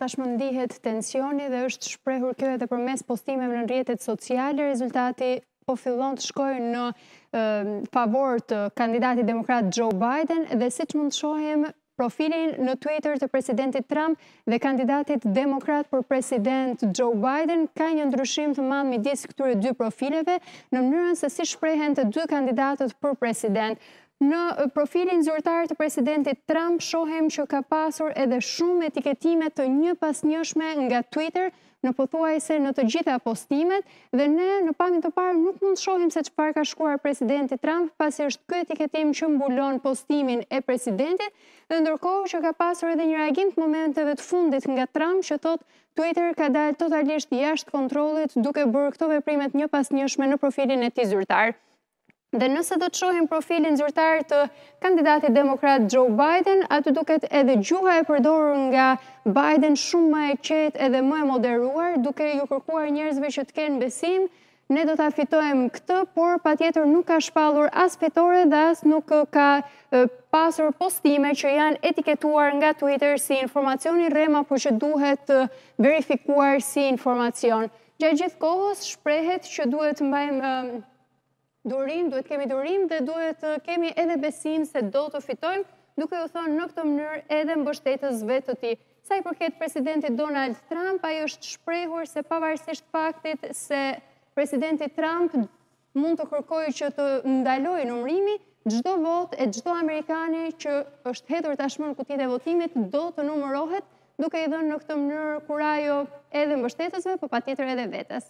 Tashmë ndihet tensioni dhe është shprehur kjo edhe përmes postimeve në rrjetet sociale, rezultati po fillon të shkojë në favor të kandidatit demokrat Joe Biden dhe siç mund të shohim profilin në Twitter të presidentit Trump dhe kandidatit demokrat për president Joe Biden ka një ndryshim të madh midis këtyre dy profileve në mënyrën se si shprehen të dy kandidatët për president. Në profilin zyrtar të presidentit Trump shohim që ka pasur edhe shumë etiketime të njëpasnjëshme nga Twitter në pothuajse në të gjitha postimet dhe ne në pamjen të parë nuk mund të shohim se çfarë ka shkruar presidenti Trump pasi është ky etiketim që mbulon postimin e presidentit dhe ndërkohë që ka pasur edhe një reagim të momenteve të fundit nga Trump që thotë Twitter ka dalë totalisht jashtë kontrollit duke bërë këto veprime të njëpasnjëshme në profilin e tij zyrtar. Dhe nëse do të shohim profilin zyrtar të kandidatit demokrat Joe Biden, aty duket edhe gjuha e përdorur nga Biden shumë më e qetë edhe më e moderuar, duke iu kërkuar njerëzve që të kenë besim, ne do ta fitojmë këtë, por patjetër nuk ka shpallur as fitore dhe as nuk ka pasur postime që janë etiketuar nga Twitter si informacion i rremë apo që duhet verifikuar si informacion. Gjatë gjithë kohës shprehet që duhet të mbajmë Durim, duhet të kemi durim dhe duhet të kemi edhe besim se do të fitojmë, duke u thënë në këtë mënyrë edhe mbështetësve të tij. Sa i përket presidentit Donald Trump, ai është shprehur se pavarësisht faktit se presidenti Trump mund të kërkojë që të ndalojë numërimi, çdo votë e çdo amerikani që është hedhur tashmë në kutitë e votimit do të numërohet, duke i dhënë në këtë mënyrë kurajo edhe mbështetësve, por patjetër edhe vetes.